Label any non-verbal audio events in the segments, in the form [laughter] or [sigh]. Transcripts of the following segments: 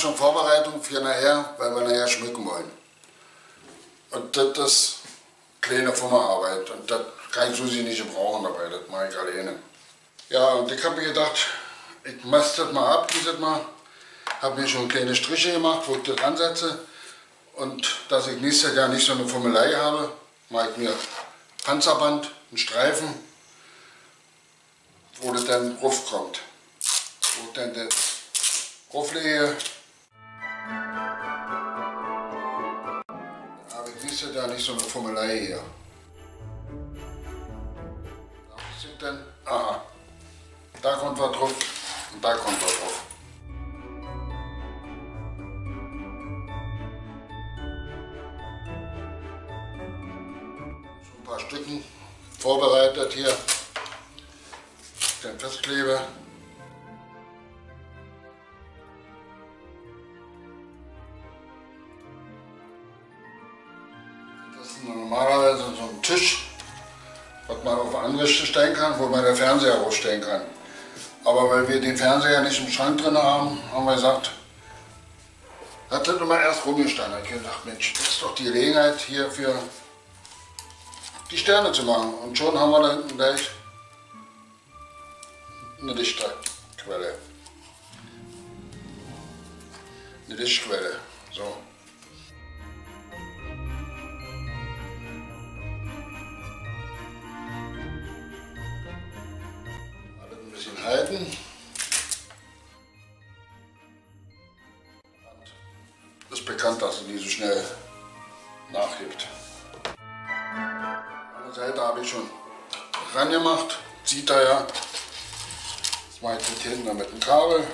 schon Vorbereitung für nachher, weil wir nachher schmücken wollen. Und das ist kleine Firmaarbeit und das kann Susi nicht brauchen dabei, das mache ich alleine. Ja, und ich habe mir gedacht, ich messe das mal ab, dieses Mal. Habe mir schon kleine Striche gemacht, wo ich das ansetze. Und dass ich nächstes Jahr nicht so eine Formelei habe, mache ich mir Panzerband, einen Streifen, wo das dann raufkommt. Wo ich dann das rauflege. Nächstes Jahr nicht so eine Formelei hier. Da sieht dann, aha, da kommt was drauf und da kommt was drauf. Ein paar Stücken vorbereitet hier. Den Festkleber. Anrichte stellen kann, wo man den Fernseher rausstellen kann. Aber weil wir den Fernseher nicht im Schrank drin haben, haben wir gesagt, das immer erst rumgestanden. Ich habe gedacht, Mensch, das ist doch die Gelegenheit hier für die Sterne zu machen. Und schon haben wir dann gleich eine Lichtquelle. Eine Lichtquelle. So. Bisschen halten. Ist bekannt, dass sie die so schnell nachgibt. Eine Seite habe ich schon ran gemacht. Sieht er ja. Jetzt mache ich das hinten mit dem Kabel.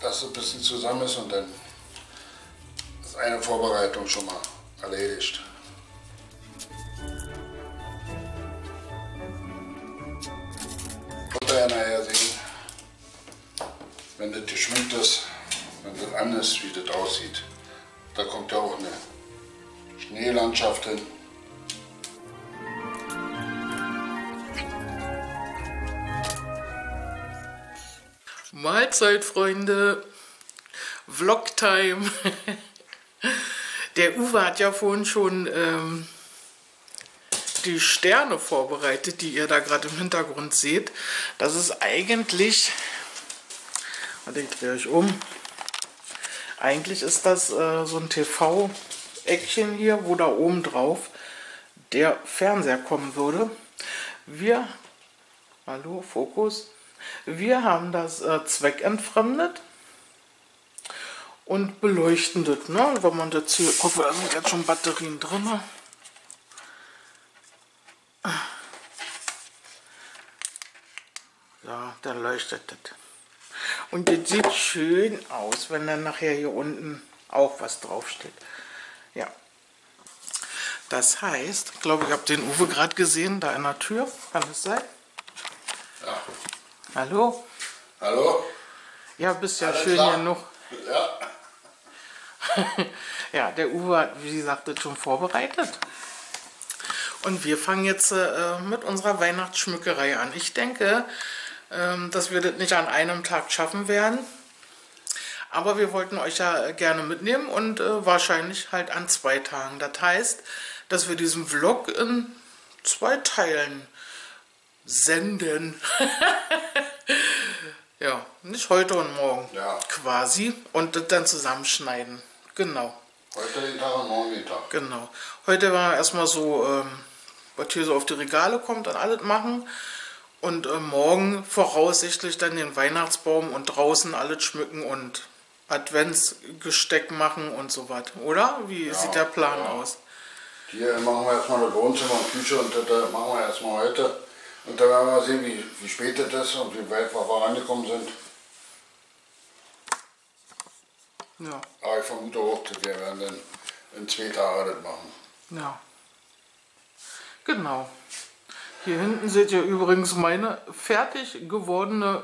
Dass es ein bisschen zusammen ist und dann ist eine Vorbereitung schon mal erledigt. Wenn das geschmückt ist, wenn das an ist, wie das aussieht. Da kommt ja auch eine Schneelandschaft hin. Mahlzeit, Freunde. Vlogtime. [laughs] Der Uwe hat ja vorhin schon ähm, die Sterne vorbereitet, die ihr da gerade im Hintergrund seht. Das ist eigentlich, warte, ich drehe euch um. Eigentlich ist das äh, so ein TV-Eckchen hier, wo da oben drauf der Fernseher kommen würde. Wir, hallo, Fokus. Wir haben das äh, zweckentfremdet und beleuchten das. Ne? Wenn man das hier, guck, da sind jetzt schon Batterien drin. Ja, dann leuchtet das. Und das sieht schön aus, wenn dann nachher hier unten auch was draufsteht. Ja. Das heißt, ich glaube, ich habe den Uwe gerade gesehen, da in der Tür. Kann das sein? Ja. Hallo? Hallo? Ja, bist ja Alles schön klar. genug. Ja. [laughs] Ja, der Uwe hat, wie gesagt, das schon vorbereitet. Und wir fangen jetzt äh, mit unserer Weihnachtsschmückerei an. Ich denke, dass wir das nicht an einem Tag schaffen werden. Aber wir wollten euch ja gerne mitnehmen und äh, wahrscheinlich halt an zwei Tagen. Das heißt, dass wir diesen Vlog in zwei Teilen senden. [laughs] ja, nicht heute und morgen. Ja. Quasi. Und das dann zusammenschneiden. Genau. Heute den Tag und morgen den Tag. Genau. Heute war erstmal so, ähm, was hier so auf die Regale kommt, dann alles machen. Und äh, morgen voraussichtlich dann den Weihnachtsbaum und draußen alles schmücken und Adventsgesteck machen und so was. Oder? Wie Ja, sieht der Plan ja. aus? Hier machen wir erstmal das Wohnzimmer und Küche und das machen wir erstmal heute. Und dann werden wir sehen, wie, wie spät das ist und wie weit wir vorangekommen sind. Ja, Aber ich vermute auch, wir werden dann in zwei Tagen das machen. ja. Genau. Hier hinten seht ihr übrigens meine fertig gewordene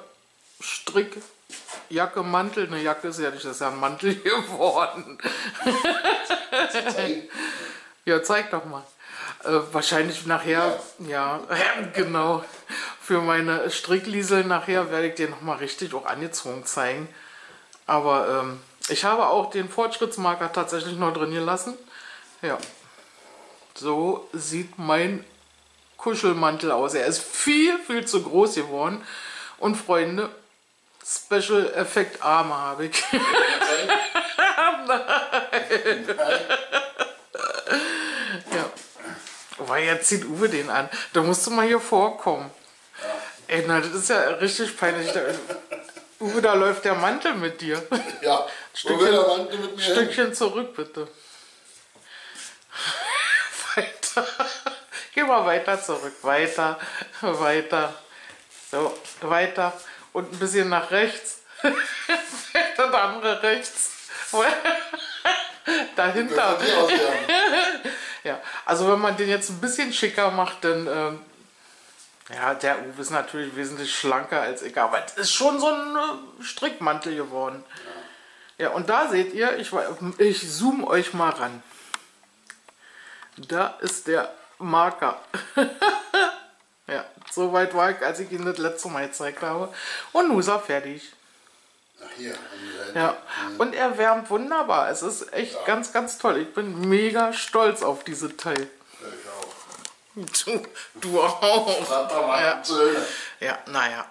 Strickjacke, Mantel. Eine Jacke ist ja nicht, das ist ja ein Mantel [laughs] geworden. Ja, zeig doch mal. Äh, wahrscheinlich nachher, ja, genau. für meine Strickliesel nachher werde ich dir nochmal richtig auch angezogen zeigen. Aber ähm, ich habe auch den Fortschrittsmarker tatsächlich noch drin gelassen. Ja. So sieht mein Kuschelmantel aus. Er ist viel, viel zu groß geworden. Und Freunde, Special Effekt Arme habe ich. Nein. [laughs] ja. Weil jetzt zieht Uwe den an. Da musst du mal hier vorkommen. Ja. Ey, na, das ist ja richtig peinlich. Uwe, da läuft der Mantel mit dir. Ja, [laughs] Stückchen, Uwe, der Mantel mit mir. Stückchen zurück, bitte. weiter. Mal weiter zurück. Weiter, weiter. So, weiter. Und ein bisschen nach rechts. [laughs] Der andere rechts. [laughs] Dahinter. [laughs] ja, also wenn man den jetzt ein bisschen schicker macht, dann. Ähm, ja, der Uwe ist natürlich wesentlich schlanker als ich, aber es ist schon so ein äh, Strickmantel geworden. Ja, und da seht ihr, ich, ich zoome euch mal ran. Da ist der Marker. [laughs] ja, so weit war ich, als ich ihn das letzte Mal gezeigt habe. Und nun ist er fertig. Ach hier, ja. Mhm. Und er wärmt wunderbar. Es ist echt ja. ganz, ganz toll. Ich bin mega stolz auf diese Teil. Ich auch. Du, du auch. Ja, ja naja. Ja.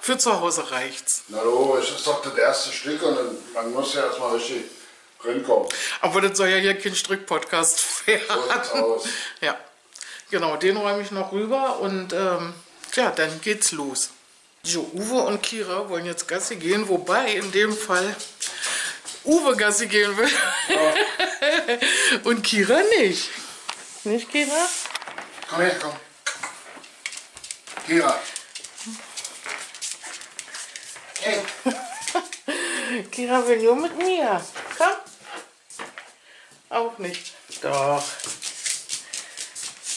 Für zu Hause reicht's. Na logisch, das ist doch das erste Stück und man muss ja erstmal richtig rinkommen. Aber das soll ja hier kein Strick-Podcast werden. So ja, genau, den räume ich noch rüber und ähm, ja, dann geht's los. So, Uwe und Kira wollen jetzt Gassi gehen, wobei in dem Fall Uwe Gassi gehen will. Ja. und Kira nicht. Nicht, Kira? Komm her, komm. Kira. Hey. [laughs] Kira will nur mit mir. Auch nicht. Doch.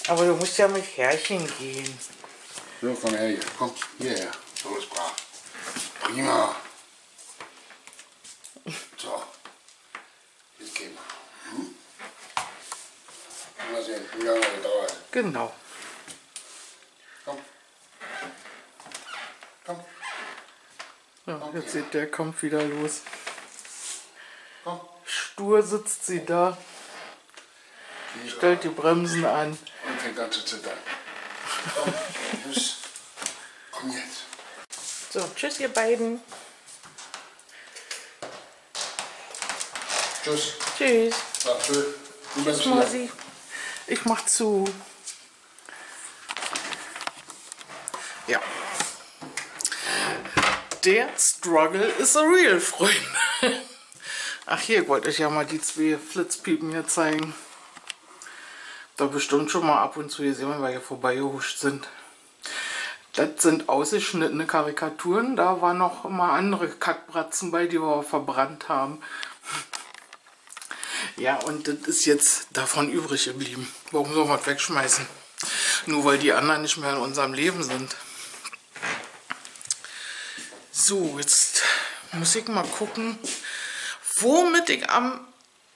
Aber du musst ja mit Herrchen gehen. So, komm her hier. Komm, hierher. So ist brav. Prima. So. Jetzt gehen wir. Hm? Mal sehen, wie lange das dauert. Genau. Komm. Komm. Ja, okay. jetzt seht der kommt wieder los. Komm. Stur sitzt sie da. Stellt die Bremsen an. Und fängt an zu zittern. [laughs] Komm, komm jetzt. So, tschüss ihr beiden. Tschüss. Tschüss. Sag tschüss. Du bist Schmusi. Ich mach zu. Ja. Der Struggle is a real, Freunde. Ach, hier wollte ich ja mal die zwei Flitzpiepen hier zeigen. Da bestimmt schon mal ab und zu gesehen, wenn wir hier vorbeigehuscht sind. Das sind ausgeschnittene Karikaturen. Da waren noch mal andere Kackbratzen bei, die wir verbrannt haben. Ja, und das ist jetzt davon übrig geblieben. Warum soll man wegschmeißen? Nur weil die anderen nicht mehr in unserem Leben sind. So, jetzt muss ich mal gucken, womit ich am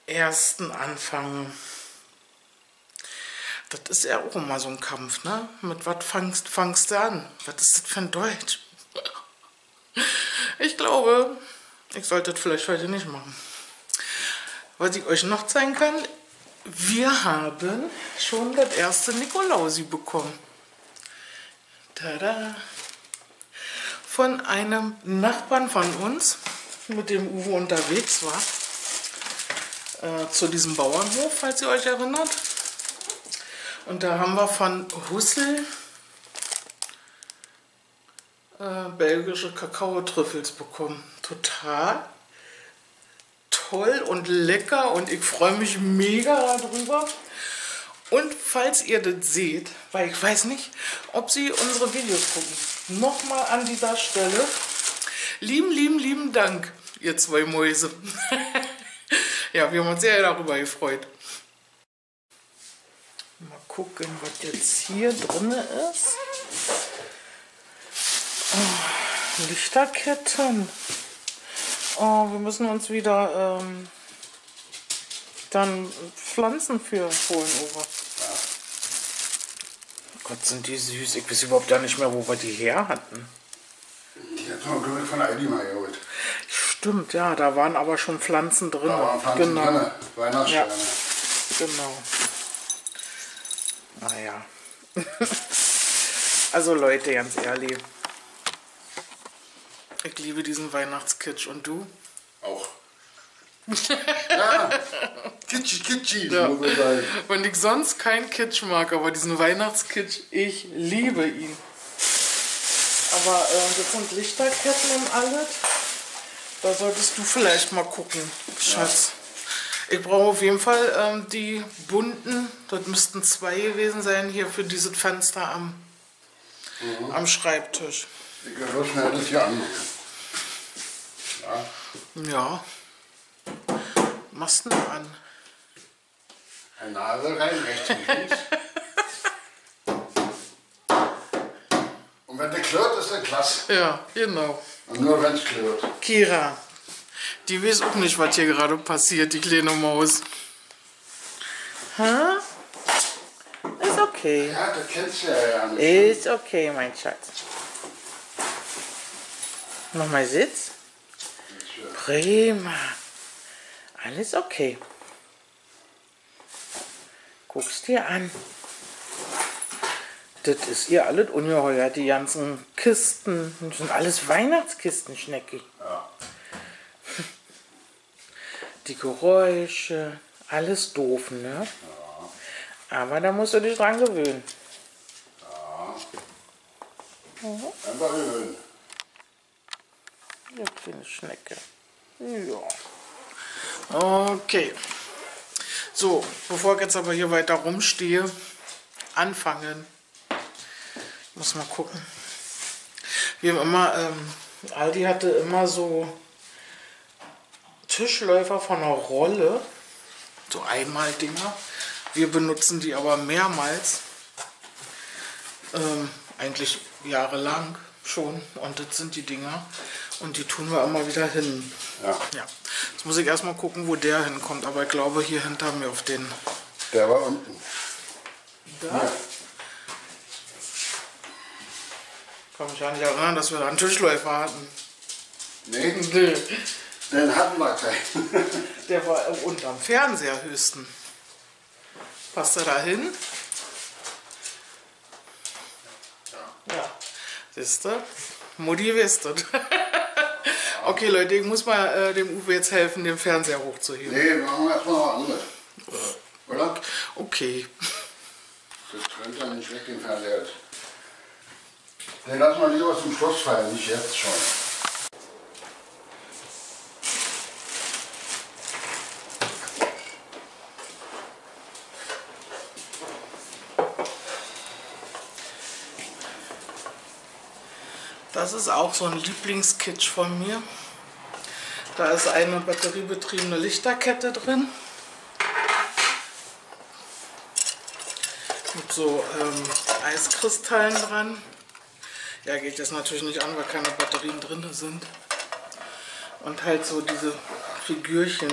ersten anfange. Das ist ja auch immer so ein Kampf, ne? Mit was fangst, fangst du an? Was ist das für ein Deutsch? Ich glaube, ich sollte das vielleicht heute nicht machen. Was ich euch noch zeigen kann, wir haben schon das erste Nikolausi bekommen. Tada! Von einem Nachbarn von uns, mit dem Uwe unterwegs war, äh, zu diesem Bauernhof, falls ihr euch erinnert. Und da haben wir von Hussel äh, belgische Kakaotrüffels bekommen. Total toll und lecker und ich freue mich mega darüber. Und falls ihr das seht, weil ich weiß nicht, ob Sie unsere Videos gucken, nochmal an dieser Stelle, lieben, lieben, lieben Dank, ihr zwei Mäuse. ja, wir haben uns sehr darüber gefreut gucken, was jetzt hier drin ist. Oh, Lichterketten. Oh, wir müssen uns wieder ähm, dann Pflanzen für holen, Uwe. Gott, sind die süß. Ich weiß überhaupt gar nicht mehr, wo wir die her hatten. Man, glaube ich, von Aldi mal geholt. Stimmt, ja, da waren aber schon Pflanzen drin. Da waren Pflanzen genau. drin, Weihnachtssterne. Genau. Naja. [laughs] also Leute, ganz ehrlich. Ich liebe diesen Weihnachtskitsch. Und du? Auch. [laughs] ja, Kitschi, Kitschi, Ja. muss man sagen. Wenn ich sonst keinen Kitsch mag, aber diesen Weihnachtskitsch, ich liebe ihn. Aber äh, das sind Lichterketten und alles. Da solltest du vielleicht mal gucken, Schatz. Ich brauche auf jeden Fall ähm, die bunten, das müssten zwei gewesen sein hier für dieses Fenster am, am Schreibtisch. Ich so schnell das hier anmachen. Ja, Ja. Machst du an? ein Nagel rein, rechts und links. [laughs] Und wenn der klirrt, ist der klasse. Ja, genau. Und nur wenn es klirrt. Kira, die weiß auch nicht, was hier gerade passiert, die kleine Maus. Hä? Ist okay. Ja, das kennst du ja, ja nicht. Ist okay, mein Schatz. Nochmal Sitz. Prima. Alles okay. Guck's dir an. Das ist ihr alles ungeheuer, die ganzen Kisten. Das sind alles Weihnachtskisten, Schnecki. Ja. [laughs] Die Geräusche, alles doof, ne? Aber da musst du dich dran gewöhnen. Einfach erhöhen. Ja, kleine Schnecke. Ja. Okay. So, bevor ich jetzt aber hier weiter rumstehe, anfangen. Muss mal gucken. Wir haben immer, ähm, Aldi hatte immer so Tischläufer von einer Rolle, so einmal Dinger. Wir benutzen die aber mehrmals, ähm, eigentlich jahrelang schon. Und das sind die Dinger. Und die tun wir immer wieder hin. Ja. Ja. Jetzt muss ich erstmal gucken, wo der hinkommt. Aber ich glaube, hier hinter mir auf den. Der war unten. Da? Kann mich an nicht erinnern, dass wir da einen Tischläufer hatten. Nee, Nee. den hatten wir keinen. [laughs] Der war unterm Fernseher höchsten. Passt er da hin? Ja. Siehst du? Mutti wisst das. [laughs] Okay, Leute, ich muss mal äh, dem Uwe jetzt helfen, den Fernseher hochzuheben. nee, machen wir erstmal noch andere. Oder? Okay. Das könnte ja nicht weg, den Fernseher. Den lassen wir lieber zum Schluss fallen, nicht jetzt schon. Das ist auch so ein Lieblingskitsch von mir. Da ist eine batteriebetriebene Lichterkette drin. Mit so ähm, Eiskristallen dran. Ja, geht jetzt natürlich nicht an, weil keine Batterien drin sind. Und halt so diese Figürchen.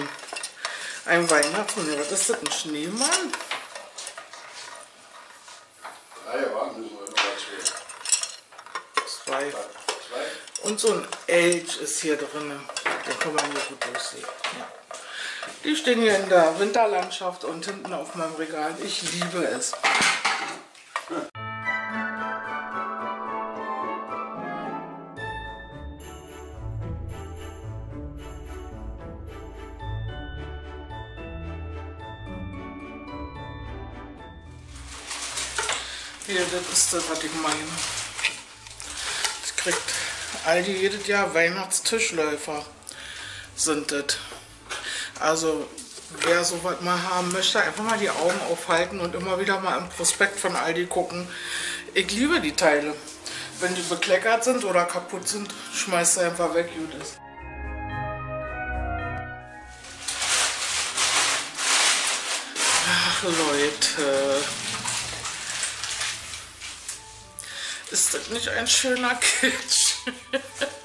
Ein Weihnachtsmann. Ja, was ist das? Ein Schneemann? Drei waren müssen wir zwei. Zwei. Zwei? Und so ein Elch ist hier drin. Den kann man hier gut durchsehen. Ja. Die stehen hier in der Winterlandschaft und hinten auf meinem Regal. Ich liebe es. Das ist das, was ich meine. Das kriegt Aldi jedes Jahr Weihnachtstischläufer sind das. Also wer sowas mal haben möchte, einfach mal die Augen aufhalten und immer wieder mal im Prospekt von Aldi gucken. Ich liebe die Teile. Wenn die bekleckert sind oder kaputt sind, schmeißt du einfach weg, gut. Ach Leute. Ist das nicht ein schöner Kitsch? [laughs]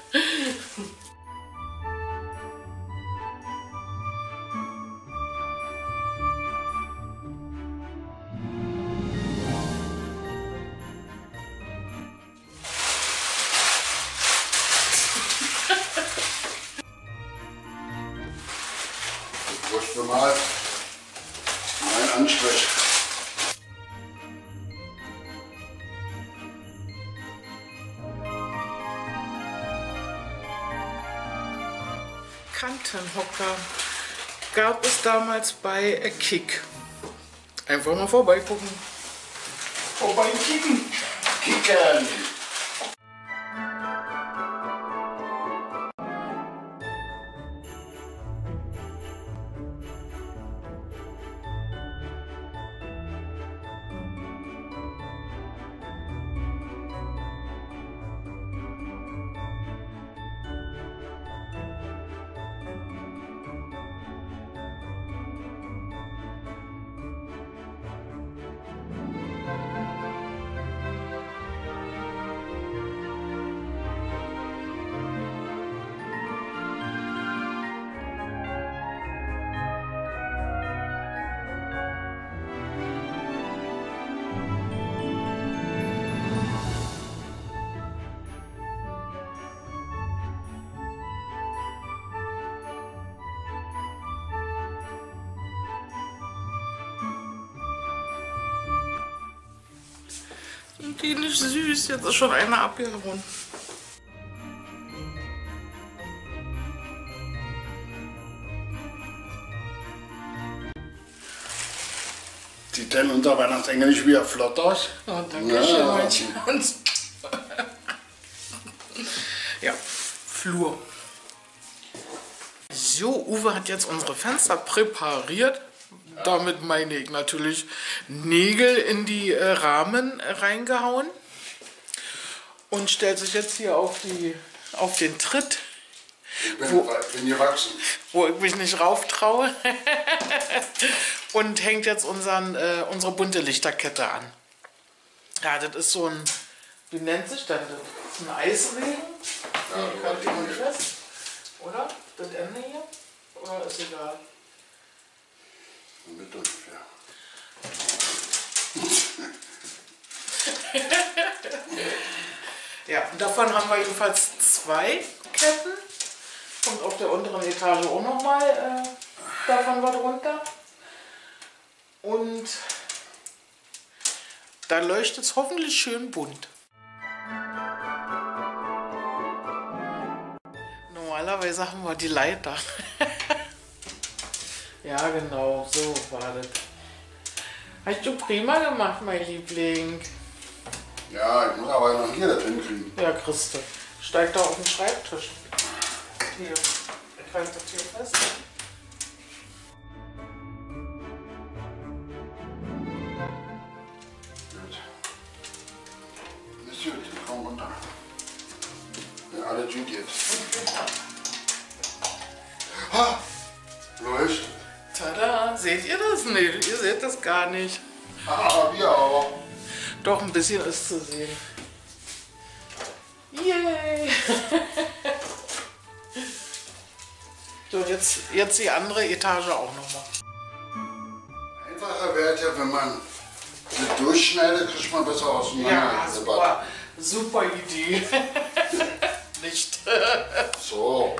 bei Kick. Einfach mal vorbeigucken. Vorbeikicken. Kickern. Und die nicht süß, jetzt ist schon eine abgehauen. Sieht denn unser Weihnachtsengel nicht wieder flott aus? Oh, danke Ja. schön, mein Schatz. ja, Flur. So, Uwe hat jetzt unsere Fenster präpariert. Damit meine ich natürlich Nägel in die äh, Rahmen reingehauen. Und stellt sich jetzt hier auf, die, auf den Tritt, Ich bin, Wo- bin gewachsen. wo ich mich nicht rauf traue. [laughs] und hängt jetzt unseren, äh, unsere bunte Lichterkette an. Ja, das ist so ein, wie nennt sich das? Das ein Eisregen. Ja, Nee, halt fest. Oder? Das Ende hier? Oder ist egal? Mit ungefähr. Ja, und davon haben wir jedenfalls zwei Ketten. Kommt auf der unteren Etage auch nochmal äh, davon was runter. Und da leuchtet es hoffentlich schön bunt. Normalerweise haben wir die Leiter. [laughs] ja, genau, so war das. Hast du prima gemacht, mein Liebling. Ja, ich muss aber noch hier das hinkriegen. Ja, Christe. Steig da auf den Schreibtisch. Hier. Ich halte das hier fest. Gar nicht. Ah, wir aber. Doch, ein bisschen ist zu sehen. Yay! [laughs] so, jetzt, jetzt die andere Etage auch nochmal. Einfacher wäre ja, wenn man das durchschneidet, kriegt man besser auseinander. Ja, super. Super Idee. [laughs] nicht. So.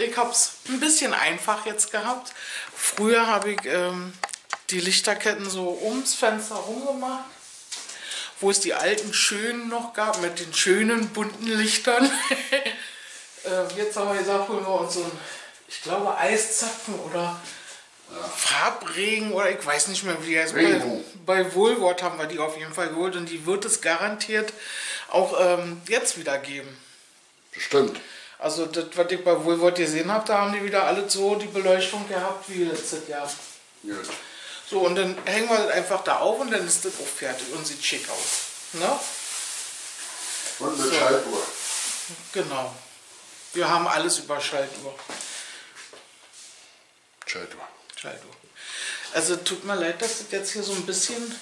Ich habe es ein bisschen einfach jetzt gehabt. Früher habe ich ähm, die Lichterketten so ums Fenster rumgemacht, wo es die alten schönen noch gab mit den schönen bunten Lichtern. [laughs] äh, jetzt haben wir gesagt, holen wir uns so ein, ich glaube, Eiszapfen oder Farbregen oder ich weiß nicht mehr, wie die heißt. Bei, bei Woolworth haben wir die auf jeden Fall geholt und die wird es garantiert auch ähm, jetzt wieder geben. Bestimmt. Also das, was ich bei Woolworth gesehen habe, da haben die wieder alle so die Beleuchtung gehabt wie letztes Jahr. Gut. So, und dann hängen wir das einfach da auf und dann ist das auch fertig und sieht schick aus. Ne? Und eine Schaltuhr. Genau. Wir haben alles über Schaltuhr. Schaltuhr. Schaltuhr. Also tut mir leid, dass das jetzt hier so ein bisschen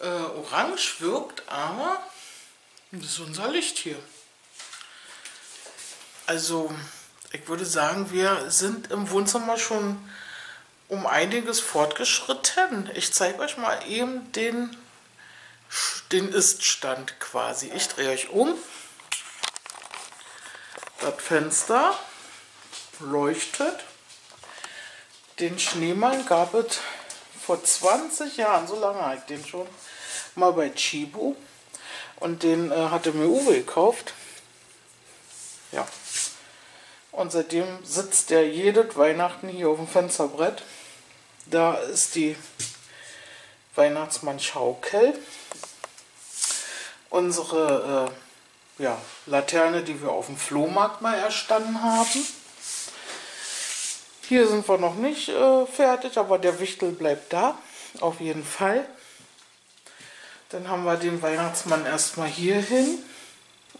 äh, orange wirkt, aber das ist unser Licht hier. Also, ich würde sagen, wir sind im Wohnzimmer schon um einiges fortgeschritten. Ich zeige euch mal eben den, den Iststand quasi. Ich drehe euch um. Das Fenster leuchtet. Den Schneemann gab es vor 20 Jahren, so lange habe ich den schon, mal bei Chibo. Und den äh, hatte mir Uwe gekauft. Ja. Und seitdem sitzt der jedes Weihnachten hier auf dem Fensterbrett. Da ist die Weihnachtsmann-Schaukel. Unsere äh, ja, Laterne, die wir auf dem Flohmarkt mal erstanden haben. Hier sind wir noch nicht äh, fertig, aber der Wichtel bleibt da, auf jeden Fall. Dann haben wir den Weihnachtsmann erstmal hier hin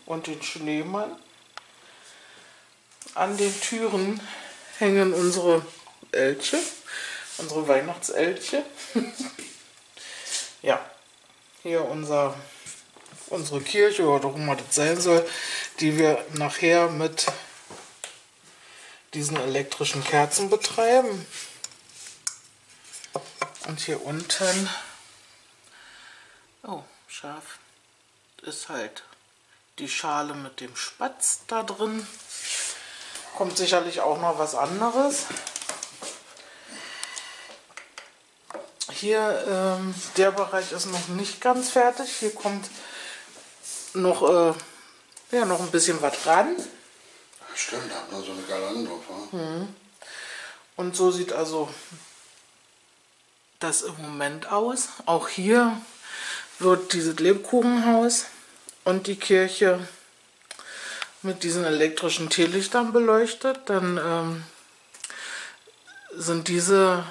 und den Schneemann. An den Türen hängen unsere Elche, unsere Weihnachtselche. ja, hier unser, unsere Kirche oder auch immer das sein soll, die wir nachher mit diesen elektrischen Kerzen betreiben. Und hier unten, oh, scharf, ist halt die Schale mit dem Spatz da drin. Kommt sicherlich auch noch was anderes. Hier, ähm, der Bereich ist noch nicht ganz fertig. Hier kommt noch, äh, ja, noch ein bisschen was dran. Stimmt, da hat man so eine Galande drauf. Mhm. Und so sieht also das im Moment aus. Auch hier wird dieses Lebkuchenhaus und die Kirche mit diesen elektrischen Teelichtern beleuchtet. Dann ähm, sind diese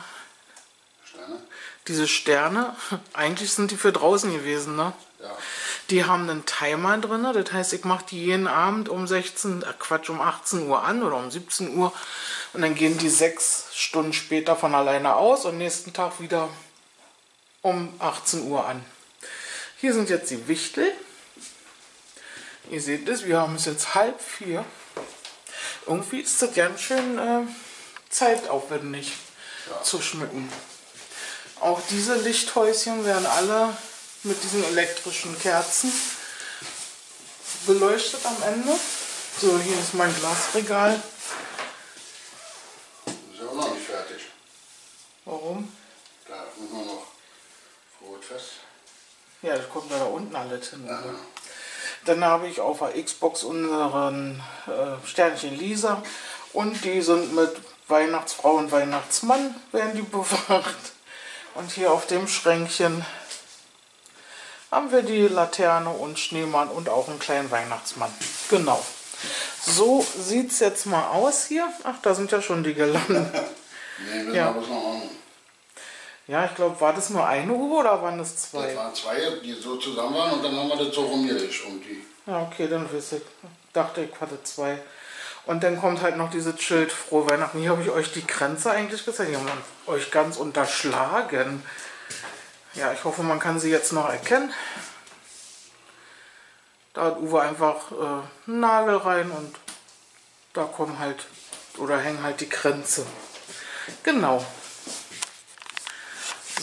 Sterne? diese Sterne, [laughs] eigentlich sind die für draußen gewesen, ne? Ja. Die haben einen Timer drin, das heißt, ich mache die jeden Abend um 16, äh Quatsch, um 18 Uhr an oder um 17 Uhr und dann gehen die sechs Stunden später von alleine aus und nächsten Tag wieder um 18 Uhr an. Hier sind jetzt die Wichtel. Ihr seht es, wir haben es jetzt halb vier. Irgendwie ist das ganz schön äh, zeitaufwendig Ja. zu schmücken. Auch diese Lichthäuschen werden alle mit diesen elektrischen Kerzen beleuchtet am Ende. So, hier ist mein Glasregal. Ist ja auch noch nicht fertig. Warum? Da müssen wir noch Brot fest. Ja, das kommt ja da unten alles hin. Dann habe ich auf der Xbox unseren äh, Sternchen Lisa und die sind mit Weihnachtsfrau und Weihnachtsmann werden die [laughs] bewacht. Und hier auf dem Schränkchen haben wir die Laterne und Schneemann und auch einen kleinen Weihnachtsmann. Genau. So sieht es jetzt mal aus hier. Ach, da sind ja schon die Girlanden. [laughs] Nee, wir Ja. ja. noch. Ja, ich glaube, war das nur eine Uhr oder waren das Das zwei? waren zwei, die so zusammen waren und dann haben wir das so rumgelegt um die. Ja, okay, dann wisse ich. Dachte, ich hatte zwei. Und dann kommt halt noch dieses Schild Frohe Weihnachten. Hier habe ich euch die Grenze eigentlich gezeigt. Hier haben wir euch ganz unterschlagen. Ja, ich hoffe, man kann sie jetzt noch erkennen. Da hat Uwe einfach äh, einen Nagel rein und da kommen halt oder hängen halt die Grenze. Genau.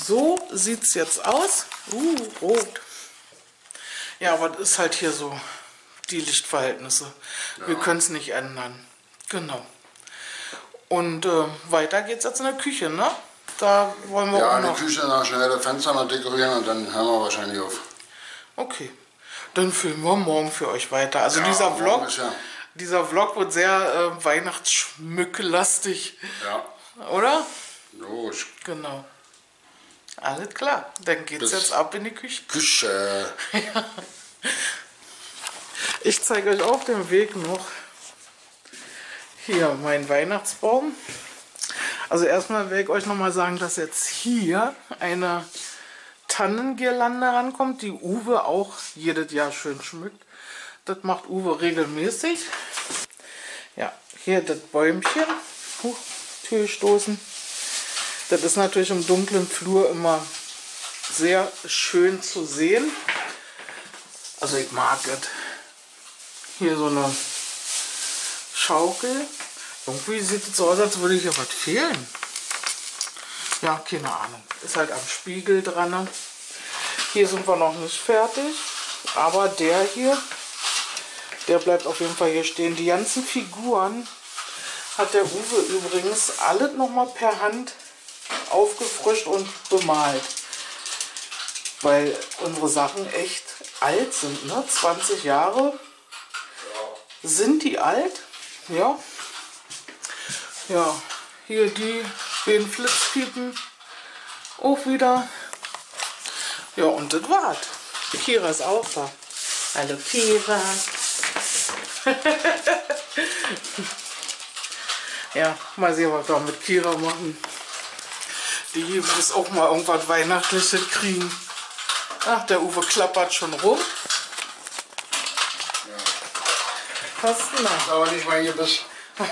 So sieht es jetzt aus. Uh, rot. Ja, aber das ist halt hier so die Lichtverhältnisse. Wir können es nicht ändern. Genau. Und äh, weiter geht's jetzt in der Küche, ne? Da wollen wir Ja, auch in der noch. Küche noch schnell das Fenster noch dekorieren und dann hören wir wahrscheinlich auf. Okay. Dann filmen wir morgen für euch weiter. Also Ja, dieser Vlog, ist ja- dieser Vlog wird sehr äh, Weihnachtsschmücklastig, Ja, oder? logisch. Genau. Alles klar. Dann geht's Bis- jetzt ab in die Küche. Küche. Ich zeige euch auf dem Weg noch hier meinen Weihnachtsbaum. Also erstmal werde ich euch nochmal sagen, dass jetzt hier eine Tannengirlande rankommt, die Uwe auch jedes Jahr schön schmückt. Das macht Uwe regelmäßig. Ja, hier das Bäumchen. Huch, Tür stoßen. Das ist natürlich im dunklen Flur immer sehr schön zu sehen. Also ich mag es. Hier so eine Schaukel. Irgendwie sieht es so aus, als würde hier was fehlen. Ja, keine Ahnung. Ist halt am Spiegel dran. Hier sind wir noch nicht fertig. Aber der hier, der bleibt auf jeden Fall hier stehen. Die ganzen Figuren hat der Uwe übrigens alle nochmal per Hand aufgefrischt und bemalt. Weil unsere Sachen echt alt sind, ne? 20 Jahre. Sind die alt? Ja. Ja, hier die den Flitzpiepen auch wieder. Ja, und das war's. Kira ist auch da. Hallo Kira. [laughs] ja, mal sehen, was wir mit Kira machen. Die muss auch mal irgendwas Weihnachtliches kriegen. Ach, der Uwe klappert schon rum. Ja. Hast du denn da? Aber nicht mein Gebiss. Was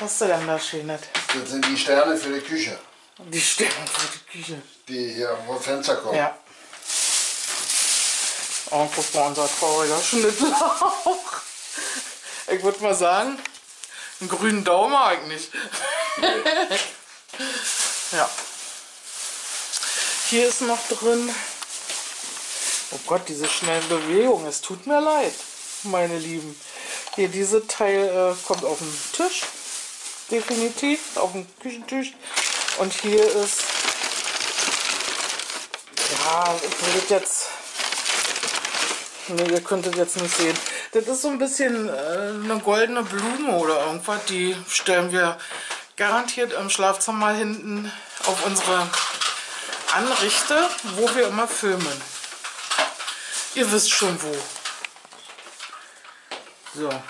hast du denn da Schönes? Das sind die Sterne für die Küche, Die Sterne für die Küche. die hier vor Fenster kommen. Ja. Oh, guck mal, unser trauriger Schnittlauch. Ich würde mal sagen, einen grünen Daumen eigentlich. [laughs] ja. Hier ist noch drin. Oh Gott, diese schnellen Bewegungen. Es tut mir leid, meine Lieben. Hier, diese Teil äh, kommt auf den Tisch. Definitiv. Auf den Küchentisch. Und hier ist ja, ich das jetzt. Ne, ihr könntet jetzt nicht sehen. Das ist so ein bisschen äh, eine goldene Blume oder irgendwas. Die stellen wir garantiert im Schlafzimmer hinten auf unsere Anrichte, wo wir immer filmen. Ihr wisst schon wo. So.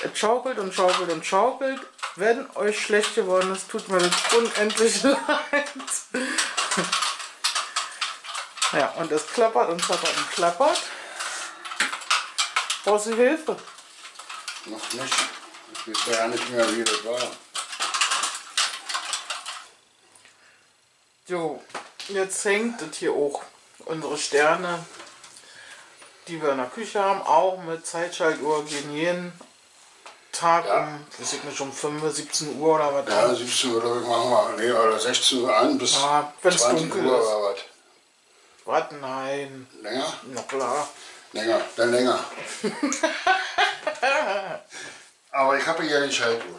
Es schaukelt und schaukelt und schaukelt. Wenn euch schlecht geworden ist, tut mir das unendlich [laughs] leid. Ja, und es klappert und klappert und klappert. Brauchst du Hilfe? Noch nicht. Ich weiß ja nicht mehr, wie das war. So, jetzt hängt das hier auch. Unsere Sterne, die wir in der Küche haben, auch mit Zeitschaltuhr gehen jeden Tag Ja. um, weiß ich nicht, um 5, 17 Uhr oder was. Ja, 17 Uhr, glaube ich, machen wir. Nee, oder 16 Uhr an bis Ja, wenn's 20 dunkel Uhr ist. oder was. Was? Nein. Länger? Na klar. Länger, dann länger. [laughs] Aber ich habe ja die Schaltuhr.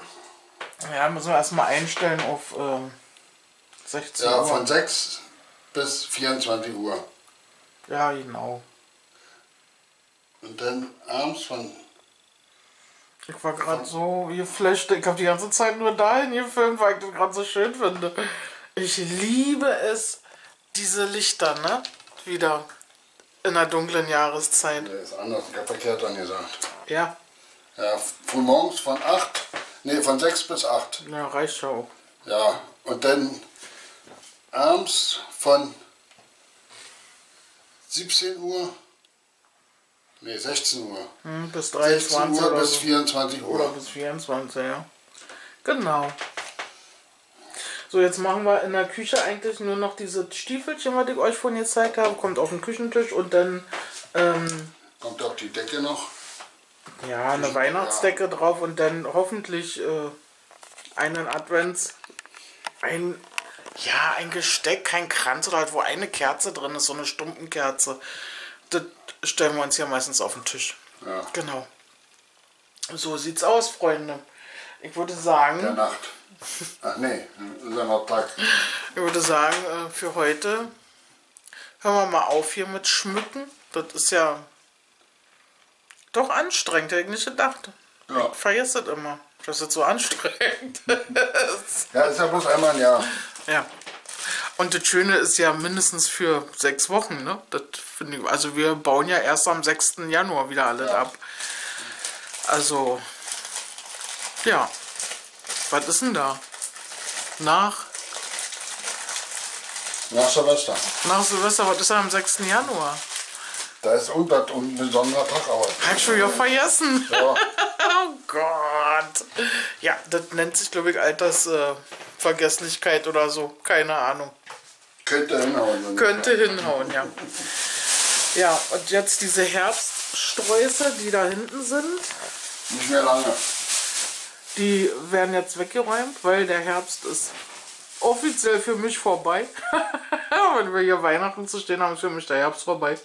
Ja, müssen wir erstmal einstellen auf ähm, 16 Ja, Uhr. von 6 bis 24 Uhr. ja, genau. Und dann abends von. Ich war gerade so geflasht. Ich habe die ganze Zeit nur dahin gefilmt, weil ich das gerade so schön finde. Ich liebe es, diese Lichter, ne? Wieder in der dunklen Jahreszeit. Der ist anders, ich habe verkehrt angesagt. Ja, Ja, früh morgens von 8, nee, von 6 bis 8. ja reicht schon auch. Ja, und dann abends von 17 Uhr, nee, 16 Uhr. Hm, bis 16 23 Uhr oder, bis so. 24 oder Uhr. bis 24, ja. Genau. So, jetzt machen wir in der Küche eigentlich nur noch diese Stiefelchen, was ich euch vorhin gezeigt habe. Kommt auf den Küchentisch und dann ähm, Kommt auf die Decke noch. Ja, eine Ja. Weihnachtsdecke drauf und dann hoffentlich äh, einen Advents, ein, ja, ein Gesteck, kein Kranz oder halt, wo eine Kerze drin ist, so eine Stumpenkerze. Das stellen wir uns ja meistens auf den Tisch. Ja. Genau. So sieht's aus, Freunde. Ich würde sagen, Der Nacht. Ach nee, ist ja noch Tag. ich würde sagen, äh, für heute hören wir mal auf hier mit Schmücken. Das ist ja doch anstrengend, hätte ich nicht gedacht. Ja. Ich vergesse das immer. Das ist so anstrengend. [laughs] Ja, ist ja bloß einmal ein Jahr. ja. Und das Schöne ist ja mindestens für sechs Wochen, ne? Das finde ich. Also wir bauen ja erst am 6. Januar wieder alles Ja. ab. Also, ja. Was ist denn da? Nach, Nach Silvester. nach Silvester, was ist denn am 6. Januar? Da ist irgendwas ein besonderer Tag, aber. Hab ich schon wieder vergessen. Ja, [laughs] Oh Gott. Ja, das nennt sich, glaube ich, Altersvergesslichkeit oder so. Keine Ahnung. könnte hinhauen. Könnte hinhauen, ja. [laughs] Ja, und jetzt diese Herbststräuße, die da hinten sind, Nicht mehr lange. die werden jetzt weggeräumt, weil der Herbst ist offiziell für mich vorbei. [laughs] Wenn wir hier Weihnachten zu stehen haben, ist für mich der Herbst vorbei.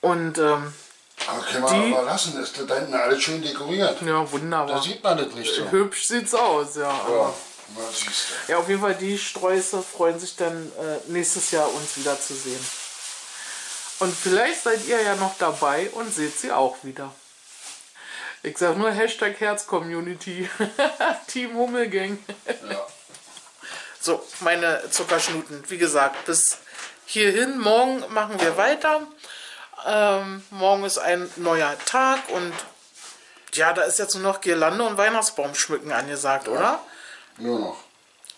Und ähm, Aber können wir Die- aber lassen, ist da hinten alles schön dekoriert. ja, Da wunderbar. sieht man das nicht so. Hübsch sieht's aus, ja. Ja. Ja, auf jeden Fall, die Sträuße freuen sich dann äh, nächstes Jahr uns wieder zu sehen. Und vielleicht seid ihr ja noch dabei und seht sie auch wieder. Ich sag nur Hashtag Herz-Community. [laughs] Team Hummelgang. Ja. [laughs] So, meine Zuckerschnuten. Wie gesagt, bis hierhin. Morgen machen wir weiter. Ähm, morgen ist ein neuer Tag und ja, da ist jetzt nur noch Girlande und Weihnachtsbaum schmücken angesagt, oder? Nur noch.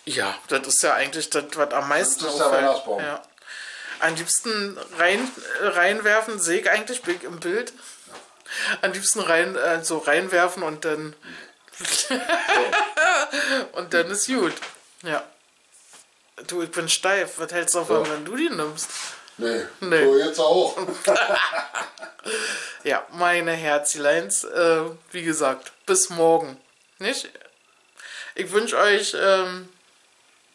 Ja, das ist ja eigentlich das, was am meisten Das ist der. Weihnachtsbaum. Ja. Am liebsten rein, reinwerfen, sehe ich eigentlich im Bild. Am liebsten rein, äh, so reinwerfen und dann. [laughs] und dann ist gut. Ja. Du, ich bin steif. Was hältst du davon, Ja. wenn du die nimmst? Nee, Nee. so jetzt auch. [laughs] [laughs] Ja, meine Herzleins, äh, wie gesagt, bis morgen. Nicht? Ich wünsche euch ähm,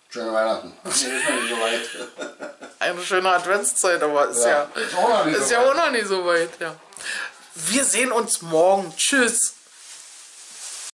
Schöne Weihnachten. [laughs] Nee, ist noch nicht so weit. eine schöne Adventszeit, aber ist ja, Ja, ist auch noch nicht ist so ja weit. auch noch nicht so weit. Ja. Wir sehen uns morgen. Tschüss.